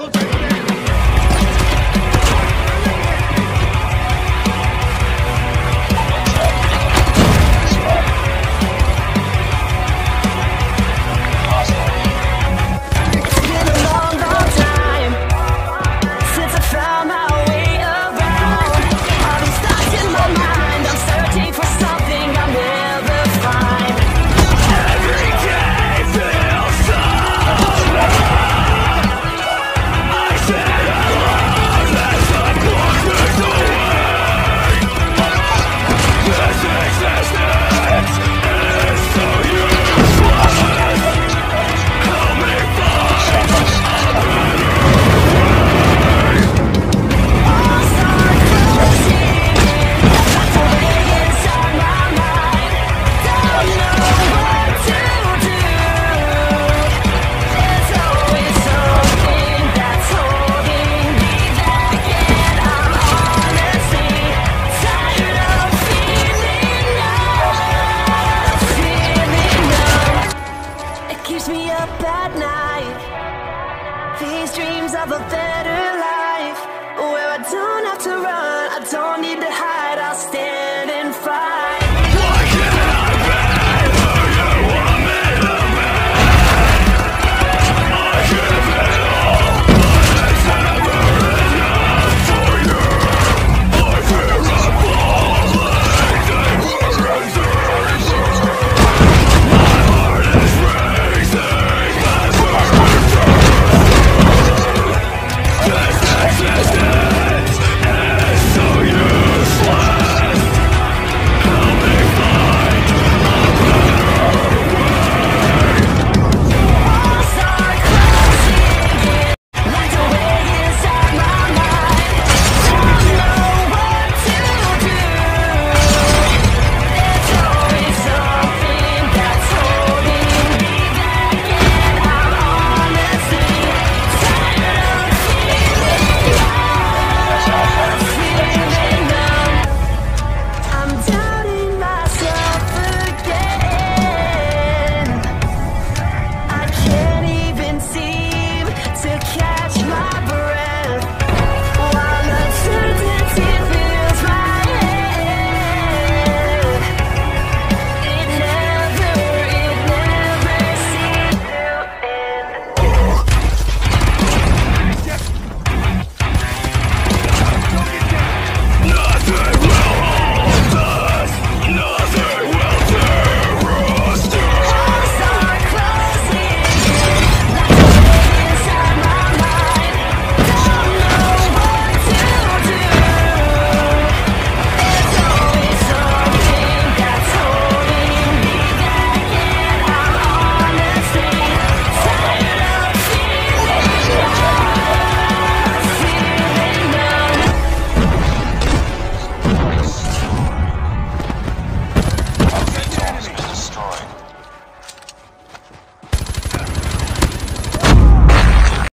Go keeps me up at night. These dreams of a better life.